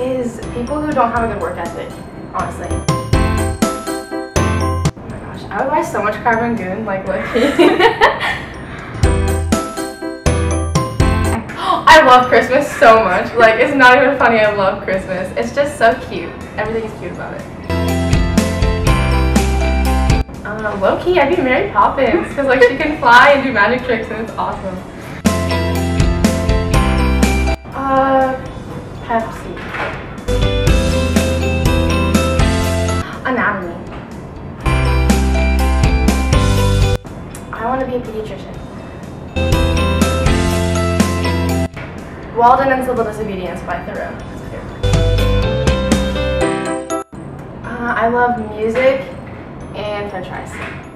Is people who don't have a good work ethic, honestly. Oh my gosh, I would buy so much Carbon Goon, like look. I love Christmas so much. Like, it's not even funny, I love Christmas. It's just so cute. Everything is cute about it. Uh, low key, I'd be Mary Poppins because like she can fly and do magic tricks and it's awesome. Uh, Pepsi. Want to be a pediatrician. Walden and Civil Disobedience by Thoreau. Uh, I love music and french fries.